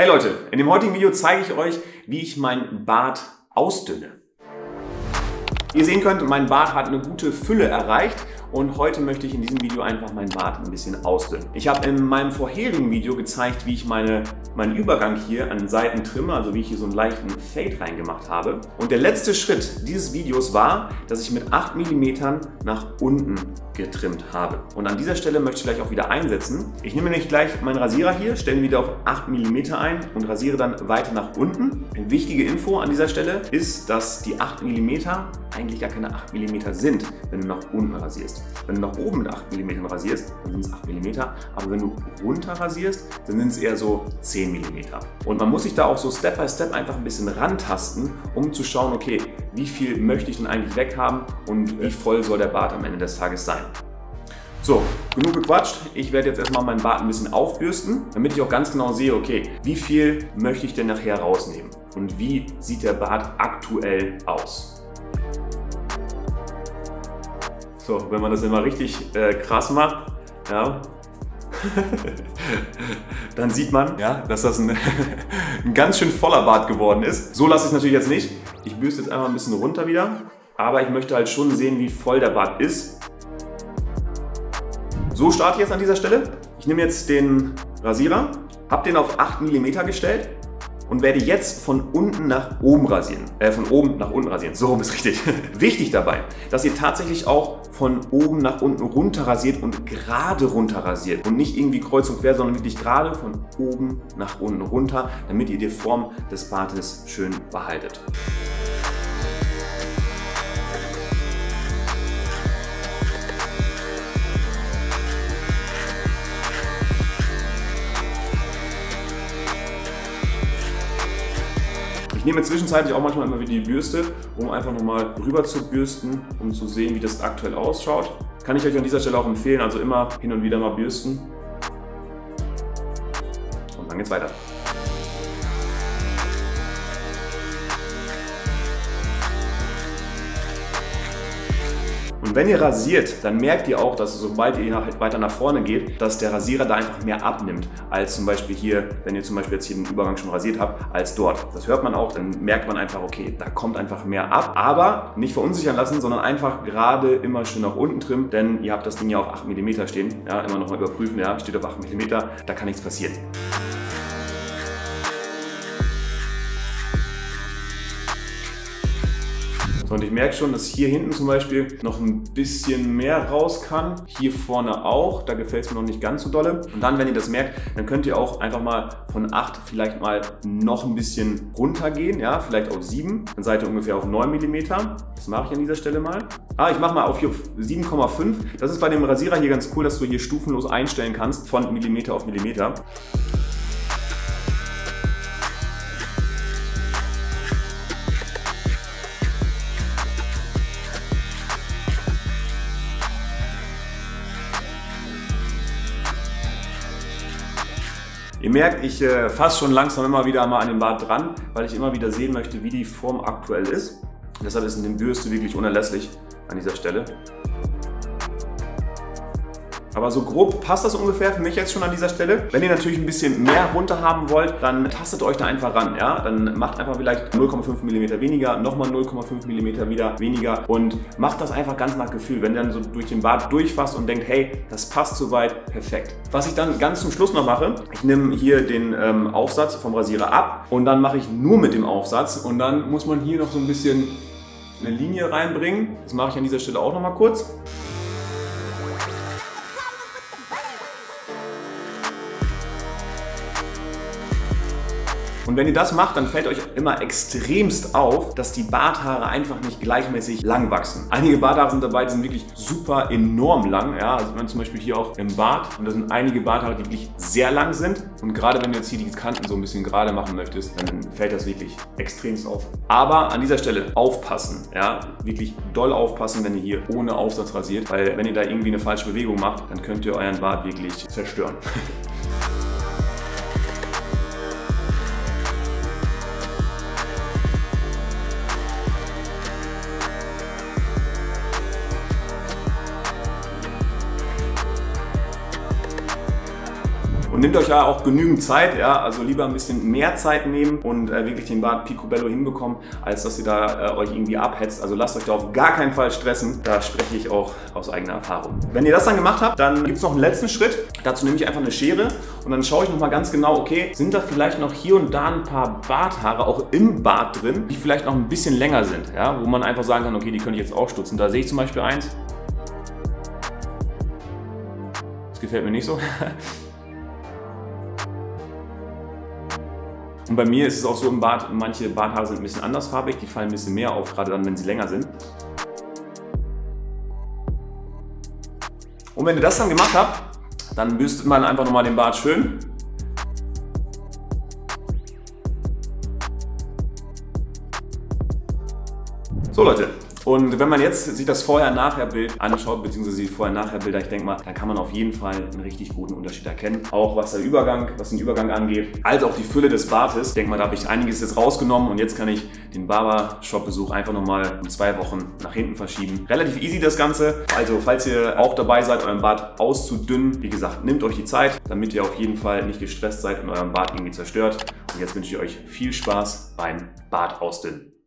Hey Leute, in dem heutigen Video zeige ich euch, wie ich mein Bart ausdünne. Ihr sehen könnt, mein Bart hat eine gute Fülle erreicht und heute möchte ich in diesem Video einfach meinen Bart ein bisschen ausdünnen. Ich habe in meinem vorherigen Video gezeigt, wie ich meine, meinen Übergang hier an Seiten trimme, also wie ich hier so einen leichten Fade reingemacht habe. Und der letzte Schritt dieses Videos war, dass ich mit 8 mm nach unten getrimmt habe. Und an dieser Stelle möchte ich gleich auch wieder einsetzen. Ich nehme nämlich gleich meinen Rasierer hier, stelle ihn wieder auf 8 mm ein und rasiere dann weiter nach unten. Eine wichtige Info an dieser Stelle ist, dass die 8 mm eigentlich gar keine 8 mm sind, wenn du nach unten rasierst. Wenn du nach oben mit 8 mm rasierst, dann sind es 8 mm, aber wenn du runter rasierst, dann sind es eher so 10 mm. Und man muss sich da auch so Step by Step einfach ein bisschen rantasten, um zu schauen, okay, wie viel möchte ich denn eigentlich weghaben und wie voll soll der Bart am Ende des Tages sein. So, genug gequatscht. Ich werde jetzt erstmal meinen Bart ein bisschen aufbürsten, damit ich auch ganz genau sehe, okay, wie viel möchte ich denn nachher rausnehmen und wie sieht der Bart aktuell aus. So, wenn man das immer richtig äh, krass macht, ja, dann sieht man, ja, dass das ein, ein ganz schön voller Bart geworden ist. So lasse ich es natürlich jetzt nicht. Ich bürste jetzt einfach ein bisschen runter wieder. Aber ich möchte halt schon sehen, wie voll der Bart ist. So starte ich jetzt an dieser Stelle. Ich nehme jetzt den Rasierer, habe den auf 8 mm gestellt und werde jetzt von unten nach oben rasieren. Äh, von oben nach unten rasieren. So rum ist richtig. Wichtig dabei, dass ihr tatsächlich auch von oben nach unten runter rasiert und gerade runter rasiert. Und nicht irgendwie kreuz und quer, sondern wirklich gerade von oben nach unten runter, damit ihr die Form des Bartes schön behaltet. Nehme zwischenzeitlich auch manchmal immer wieder die Bürste, um einfach nochmal rüber zu bürsten, um zu sehen, wie das aktuell ausschaut. Kann ich euch an dieser Stelle auch empfehlen, also immer hin und wieder mal bürsten. Und dann geht's weiter. Und wenn ihr rasiert, dann merkt ihr auch, dass sobald ihr nach, weiter nach vorne geht, dass der Rasierer da einfach mehr abnimmt, als zum Beispiel hier, wenn ihr zum Beispiel jetzt hier den Übergang schon rasiert habt, als dort. Das hört man auch, dann merkt man einfach, okay, da kommt einfach mehr ab. Aber nicht verunsichern lassen, sondern einfach gerade immer schön nach unten trimmen, denn ihr habt das Ding ja auf 8 mm stehen. Ja, immer noch mal überprüfen, ja, steht auf 8 mm, da kann nichts passieren. So, und ich merke schon, dass hier hinten zum Beispiel noch ein bisschen mehr raus kann. Hier vorne auch. Da gefällt es mir noch nicht ganz so dolle. Und dann, wenn ihr das merkt, dann könnt ihr auch einfach mal von 8 vielleicht mal noch ein bisschen runtergehen. Ja, vielleicht auf 7. Dann seid ihr ungefähr auf 9 mm. Das mache ich an dieser Stelle mal. Ah, ich mache mal auf hier 7,5. Das ist bei dem Rasierer hier ganz cool, dass du hier stufenlos einstellen kannst von Millimeter auf Millimeter. Ihr merkt, ich äh, fasse schon langsam immer wieder mal an den Bart dran, weil ich immer wieder sehen möchte, wie die Form aktuell ist. Deshalb ist eine Bürste wirklich unerlässlich an dieser Stelle. Aber so grob passt das ungefähr für mich jetzt schon an dieser Stelle. Wenn ihr natürlich ein bisschen mehr runter haben wollt, dann tastet euch da einfach ran. Ja? Dann macht einfach vielleicht 0,5 mm weniger, nochmal 0,5 mm wieder weniger und macht das einfach ganz nach Gefühl. Wenn ihr dann so durch den Bart durchfasst und denkt, hey, das passt soweit, perfekt. Was ich dann ganz zum Schluss noch mache, ich nehme hier den ähm, Aufsatz vom Rasierer ab und dann mache ich nur mit dem Aufsatz und dann muss man hier noch so ein bisschen eine Linie reinbringen. Das mache ich an dieser Stelle auch noch mal kurz. Und wenn ihr das macht, dann fällt euch immer extremst auf, dass die Barthaare einfach nicht gleichmäßig lang wachsen. Einige Barthaare sind dabei, die sind wirklich super enorm lang. Ja, also man zum Beispiel hier auch im Bart. Und da sind einige Barthaare, die wirklich sehr lang sind. Und gerade wenn du jetzt hier die Kanten so ein bisschen gerade machen möchtest, dann fällt das wirklich extremst auf. Aber an dieser Stelle aufpassen. Ja, wirklich doll aufpassen, wenn ihr hier ohne Aufsatz rasiert. Weil wenn ihr da irgendwie eine falsche Bewegung macht, dann könnt ihr euren Bart wirklich zerstören. Und nehmt euch ja auch genügend Zeit, ja, also lieber ein bisschen mehr Zeit nehmen und äh, wirklich den Bart picobello hinbekommen, als dass ihr da äh, euch irgendwie abhetzt. Also lasst euch da auf gar keinen Fall stressen. Da spreche ich auch aus eigener Erfahrung. Wenn ihr das dann gemacht habt, dann gibt es noch einen letzten Schritt. Dazu nehme ich einfach eine Schere und dann schaue ich nochmal ganz genau, okay, sind da vielleicht noch hier und da ein paar Barthaare auch im Bart drin, die vielleicht noch ein bisschen länger sind, ja, wo man einfach sagen kann, okay, die könnte ich jetzt aufstutzen. Da sehe ich zum Beispiel eins. Das gefällt mir nicht so. Und bei mir ist es auch so im Bart, manche Barthaare sind ein bisschen andersfarbig, die fallen ein bisschen mehr auf, gerade dann, wenn sie länger sind. Und wenn ihr das dann gemacht habt, dann büstet man einfach nochmal den Bart schön. So Leute, und wenn man jetzt sich das Vorher-Nachher-Bild anschaut, beziehungsweise die Vorher-Nachher-Bilder, ich denke mal, dann kann man auf jeden Fall einen richtig guten Unterschied erkennen. Auch was der Übergang, was den Übergang angeht, als auch die Fülle des Bartes. Ich denke mal, da habe ich einiges jetzt rausgenommen und jetzt kann ich den Barbershop-Besuch einfach nochmal um zwei Wochen nach hinten verschieben. Relativ easy das Ganze. Also, falls ihr auch dabei seid, euren Bart auszudünnen, wie gesagt, nehmt euch die Zeit, damit ihr auf jeden Fall nicht gestresst seid und euren Bart irgendwie zerstört. Und jetzt wünsche ich euch viel Spaß beim Bart ausdünnen.